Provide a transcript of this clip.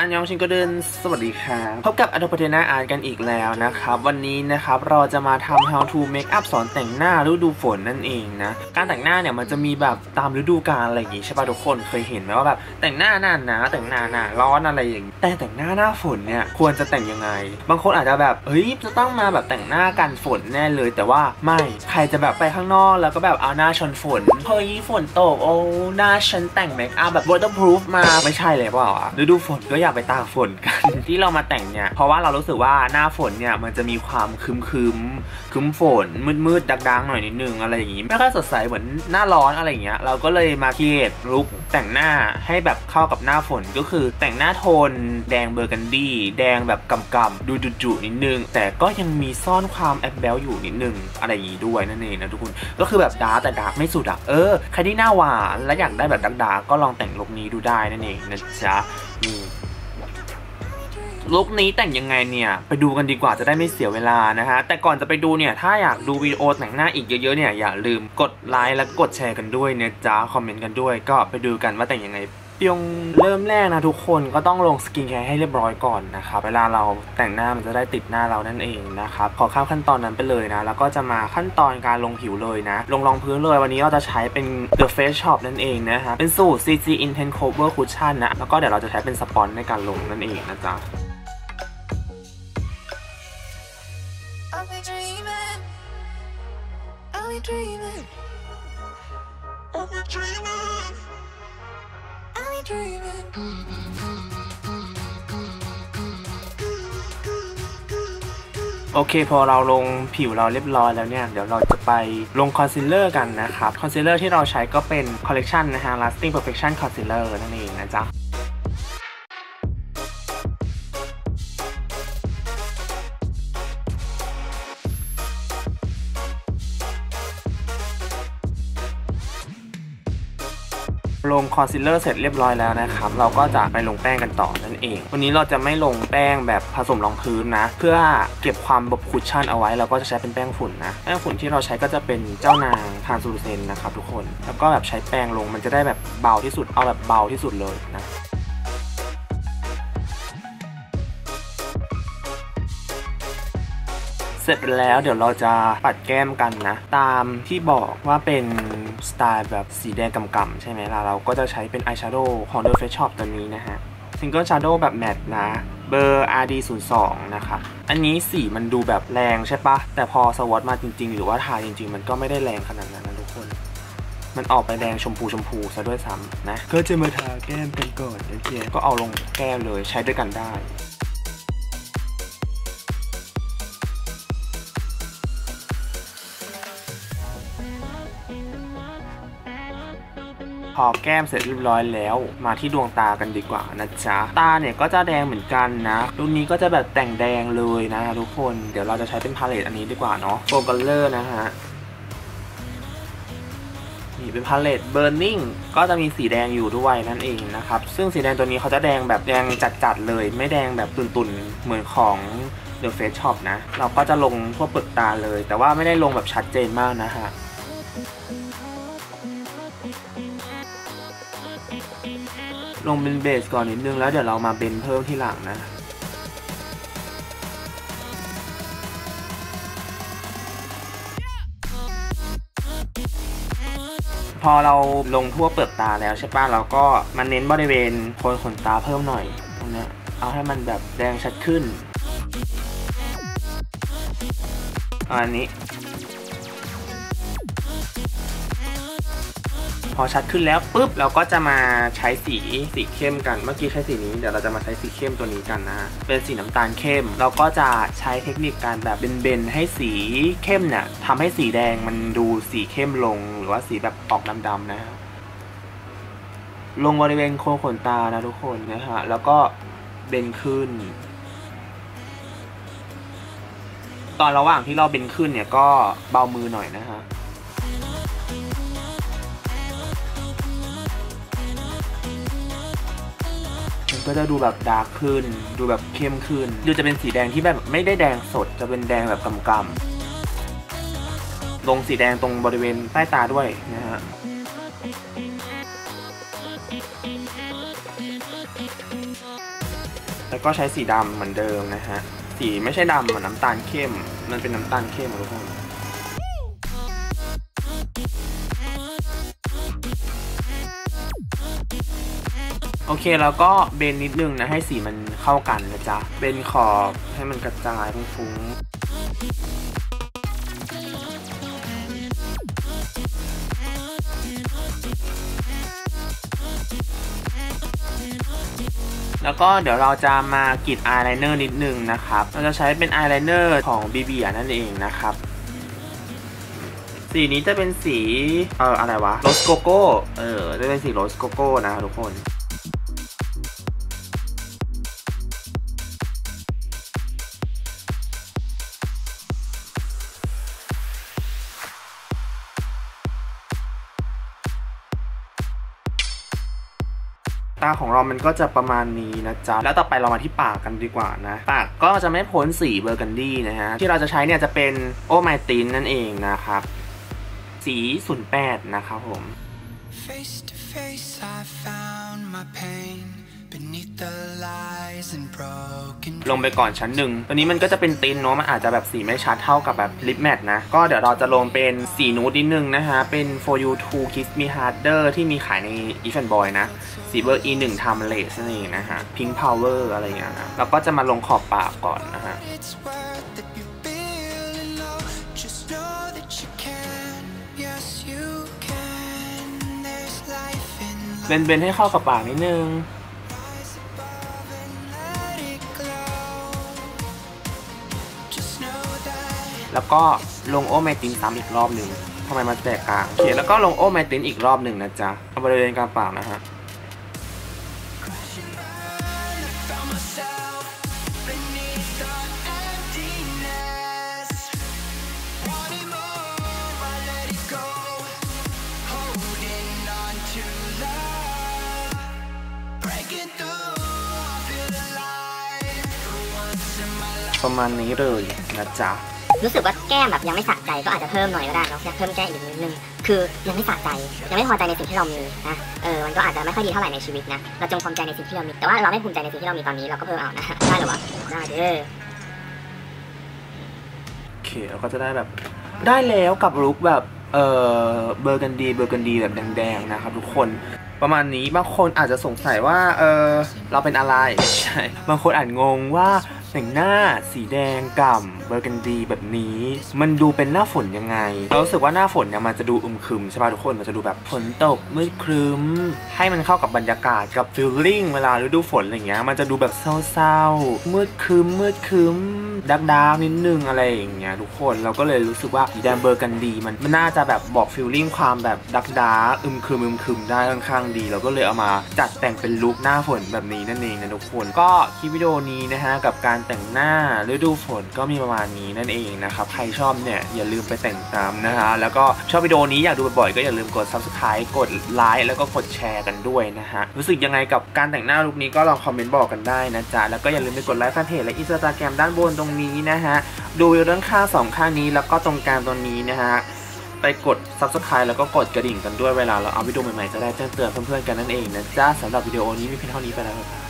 อันยองชิงก็เดินสวัสดีครับพบกับอโดปเทนาอาร์กันอีกแล้วนะครับ วันนี้นะครับเราจะมาทำ how to make up สอนแต่งหน้าฤดูฝนนั่นเองนะ การแต่งหน้าเนี่ยมันจะมีแบบตามฤดูกาลอะไรอย่างงี้ใช่ป่ะทุกคนเคยเห็นไหมว่าแบบแต่งหน้าหน้าหนาวแต่งหน้าหน้าร้อนอะไรอย่างงี้แต่แต่งหน้าหน้าฝนเนี่ยควรจะแต่งยังไง บางคนอาจจะแบบเฮ้ยจะต้องมาแบบแต่งหน้ากันฝนแน่เลย แต่ว่าไม่ใครจะแบบไปข้างนอกแล้วก็แบบเอาหน้าชนฝนเฮ้ยฝนตกโอ้หน้าฉันแต่ง makeup แบบ waterproof มาไม่ใช่เลยเปล่าอะฤดูฝนก็อยากไปตากฝนกัน ที่เรามาแต่งเนี่ย เพราะว่าเรารู้สึกว่าหน้าฝนเนี่ยมันจะมีความครึ้มครึ้มครึ้มฝนมืดมืดดังๆหน่อยนิดนึงอะไรอย่างงี้ไม่ค่อยสดใสเหมือนหน้าร้อนอะไรอย่างเงี้ยเราก็เลยมาคิดลุคแต่งหน้าให้แบบเข้ากับหน้าฝนก็คือแต่งหน้าโทน แดงเบอร์กันดี้แดงแบบก่ำก่ำดูจุๆนิดนึง แต่ก็ยังมีซ่อนความแอบแบ๊วอยู่นิดนึงอะไรอย่างงี้ด้วยนั่นเองนะทุกคนก็คือแบบ dark แต่ dark ไม่สุดอะเออใครที่หน้าหวานและอยากได้แบบ dark dark ก็ลองแต่งลุคนี้ดูได้นั่นเองนะจ๊ะนี่ ลุคนี้แต่งยังไงเนี่ยไปดูกันดีกว่าจะได้ไม่เสียเวลานะฮะแต่ก่อนจะไปดูเนี่ยถ้าอยากดูวิดีโอแต่งหน้าอีกเยอะๆเนี่ยอย่าลืมกดไลค์และกดแชร์กันด้วยเนี่ยจ้าคอมเมนต์กันด้วย ก็ไปดูกันว่าแต่งยังไงเปียงเริ่มแรกนะทุกคนก็ต้องลง skincare ให้เรียบร้อยก่อนนะครับเวลาเราแต่งหน้ามันจะได้ติดหน้าเรานั่นเองนะครับขอข้ามขั้นตอนนั้นไปเลยนะ แล้วก็จะมาขั้นตอนการลงผิวเลยนะ ลงรองพื้นเลยวันนี้เราจะใช้เป็น The Face Shop นั่นเองนะฮะเป็นสูตร CG Intense Cover Cushion นะแล้วก็เดี๋ยวเราจะใช้เป็นสปอนในการลงนั่นเองนะจ๊ะ I'll be dreaming. I'll be dreaming. I'll be dreaming. I'll be dreaming. โอเคพอเราลงผิวเราเรียบร้อยแล้วเนี่ย เดี๋ยวเราจะไปลงคอนซีลเลอร์กันนะครับ คอนซีลเลอร์ที่เราใช้ก็เป็นคอลเล t ชันนะฮะ lasting perfection concealer นั่นเองนะจ๊ะ ลงคอนซีลเลอร์เสร็จเรียบร้อยแล้วนะครับ เราก็จะไปลงแป้งกันต่อนั่นเอง วันนี้เราจะไม่ลงแป้งแบบผสมรองพื้นนะ เพื่อเก็บความแบบ cushion เอาไว้เราก็จะใช้เป็นแป้งฝุ่นนะแป้งฝุ่นที่เราใช้ก็จะเป็นเจ้านาง translucent นะครับทุกคน แล้วก็แบบใช้แป้งลงมันจะได้แบบเบาที่สุดเอาแบบเบาที่สุดเลยนะ เสร็จแล้วเดี๋ยวเราจะปัดแก้มกันนะ ตามที่บอกว่าเป็นสไตล์แบบสีแดงก่ำๆใช่ไหมล่ะ เราก็จะใช้เป็นอายแชโดว์ของ The Face Shop ตัวนี้นะฮะsingle shadow แบบ matte นะเบอร์ RD 0 2 นะครับอันนี้สีมันดูแบบแรงใช่ปะแต่พอ swatch มาจริง ๆ หรือว่าทาจริง ๆ มันก็ไม่ได้แรงขนาดนั้นนะทุกคน มันออกไปแดงชมพูชมพูซะด้วยซ้ำนะ ก็จะมาทาแก้มกันก่อนโอเคก็เอาลงแก้มเลยใช้ด้วยกันได้ อแก้มเสร็จเรียบร้อยแล้ว มาที่ดวงตากันดีกว่านะจ๊ะ ตาเนี่ยก็จะแดงเหมือนกันนะลุคนี้ก็จะแบบแต่งแดงเลยนะทุกคน เดี๋ยวเราจะใช้เป็น palette อันนี้ดีกว่าเนาะ Focallure นะฮะนี่เป็นพาเลตเบ r ร์ n ิ n งก็จะมีสีแดงอยู่ด้วยนั่นเองนะครับ ซึ่งสีแดงตัวนี้เขาจะแดงแบบแดงจัดๆเลย ไม่แดงแบบตุ่นๆ เหมือนของ The Face Shop นะ เราก็จะลงทั่วเปลือกตาเลย แต่ว่าไม่ได้ลงแบบชัดเจนมากนะฮะ ลงเป็นเบสก่อนนิดนึงแล้วเดี๋ยวเรามาเบนเพิ่มที่หลังนะพอเราลงทั่วเปลือกตาแล้วใช่ป่ะเราก็มาเน้นบริเวณโคนขนตาเพิ่มหน่อยตรงนี้เอาให้มันแบบแดงชัดขึ้นอันนี้ อชัดขึ้นแล้วปุ๊บเราก็จะมาใช้สีสีเข้มกัน เมื่อกี้ใช้สีนี้เดี๋ยวเราจะมาใช้สีเข้มตัวนี้กันนะเป็นสีน้ำตาลเข้ม เราก็จะใช้เทคนิคการแบบเบนๆให้สีเข้มเนี่ยทำให้สีแดงมันดูสีเข้มลง หรือว่าสีแบบออกดำๆนะฮะลงบริเวณโคนขนตานะทุกคนนะฮะแล้วก็เบนขึ้น ตอนระหว่างที่เราเบนขึ้นเนี่ยก็เบามือหน่อยนะฮะ ก็จะดูแบบดาร์กขึ้น ดูแบบเข้มขึ้น ดูจะเป็นสีแดงที่แบบไม่ได้แดงสด จะเป็นแดงแบบกำๆลงสีแดงตรงบริเวณใต้ตาด้วยนะฮะพก็ใช้สีดำเหมือนเดิมนะฮะ สีไม่ใช่ดำเหมือนน้ำตาลเข้ม มันเป็นน้ำตาลเข้มอะทุกคน โอเคแล้วก็เบนนิดนึงนะให้สีมันเข้ากันนะจ๊ะ เบนขอบให้มันกระจายฟุ้งแล้วก็เดี๋ยวเราจะมากรีดอายไลเนอร์นิดนึงนะครับ เราจะใช้เป็นอายไลเนอร์ของ BB นั่นเองนะครับ สีนี้จะเป็นสี เอ่ออะไรวะ rose cocoa เออ จะเป็นสี rose cocoa นะครับทุกคนาของเรามันก็จะประมาณนี้นะจ๊ะ แล้วต่อไปเรามาที่ปากกันดีกว่านะ ปากก็จะไม่พ้นสีเบอร์กันดี้นะฮะ ที่เราจะใช้เนี่ยจะเป็น Oh My Tint นั่นเองนะครับ สี 08 นะครับผม Face to face, I found my pain beneath the lies and broken. ลงไปก่อนชั้นหนึ่งตัวนี้มันก็จะเป็น tint เนาะ มันอาจจะแบบสีไม่ชัดเท่ากับแบบลิป matte นะ ก็เดี๋ยวเราจะลงเป็นสีนูดนิดนึงนะฮะ เป็น 4U2 Kiss Me Harder ที่มีขายใน e f a n boy นะ สีเบอร์ e 1 timeless นั่นเองนะฮะ pink power อะไรอย่างเงี้ยนะแล้วก็จะมาลงขอบปากก่อนนะฮะ It's worth it, you feeling low. Just know that you can. Yes, you can. There's life in เบนเบนให้เข้ากับปากนิดนึง แล้วก็ลงโอเมตินซ้ำอีกรอบหนึ่งทำไมมันแตกกลางโอเคแล้วก็ลงโอเมตินอีกรอบหนึ่งนะจ๊ะบริเวณกลางปากนะฮะประมาณนี้เลยนะจ๊ะ รู้สึกว่าแก้มแบบยังไม่สะใจก็อาจจะเพิ่มหน่อยก็ได้เนาะอยากเพิ่มแก้มอีกนิดนึงคือยังไม่สะใจยังไม่พอใจในสิ่งที่เรามีนะเออมันก็อาจจะไม่ค่อยดีเท่าไหร่ในชีวิตนะเราจงภูมิใจในสิ่งที่เรามีแต่ว่าเราไม่ภูมิใจในสิ่งที่เรามีตอนนี้เราก็เพิ่มเอานะได้เหรอวะได้เด้อโอเคเราก็จะได้แบบได้แล้วกับลุคแบบเออเบอร์กันดีเบอร์กันดีแบบแดงๆนะครับทุกคนประมาณนี้บางคนอาจจะสงสัยว่าเออเราเป็นอะไรใช่บางคนอาจงงว่า แต่งหน้าสีแดงก่ำเบอร์กันดีแบบนี้ มันดูเป็นหน้าฝนยังไงเรารู้สึกว่าหน้าฝนเนี่ยมันจะดูอึมครึมใช่ป่ะทุกคนมันจะดูแบบฝนตกมืดครึ้ม ให้มันเข้ากับบรรยากาศกับ feeling เวลาฤดูฝนอะไรเงี้ยมันจะดูแบบเศร้าๆมืดครึ้มมืดครึ้ม dark dark นิดนึงอะไรอย่างเงี้ยทุกคนเราก็เลยรู้สึกว่าสีแดงเบอร์กันดี มันมันน่าจะแบบบอก feeling ความแบบ dark darkอึมครึมอึมครึมได้ค่อนข้างดี เราก็เลยเอามาจัดแต่งเป็นลุคหน้าฝนแบบนี้นั่นเองนะทุกคนก็คลิปวิดีโอนี้นะฮะกับการแต่งหน้าฤดูฝนก็มีประมาณนี้นั่นเองนะครับใครชอบเนี่ยอย่าลืมไปแต่งตามนะฮะแล้วก็ชอบวิดีโอนี้อยากดูบ่อยๆก็อย่าลืมกด subscribe กดไลค์แล้วก็กดแชร์กันด้วยนะฮะรู้สึกยังไงกับการแต่งหน้าลุคนี้ก็ลองคอมเมนต์บอกกันได้นะจ๊ะแล้วก็อย่าลืมไปกดไลค์แฟนเพจและอินสตาแกรมด้านบนตรงนี้นะฮะ ดูเรื่องค่างสองข้างนี้แล้วก็ตรงกลางตรงนี้นะฮะ ไปกด subscribe แล้วก็กดกระดิ่งกันด้วยเวลาเราเอาวิดีโอใหม่ๆจะได้แจ้งเตือนเพื่อนๆกันนั่นเองนะจ้าสำหรับวิดีโอนี้มีเพียงเท่านี้ไปแล้วครับ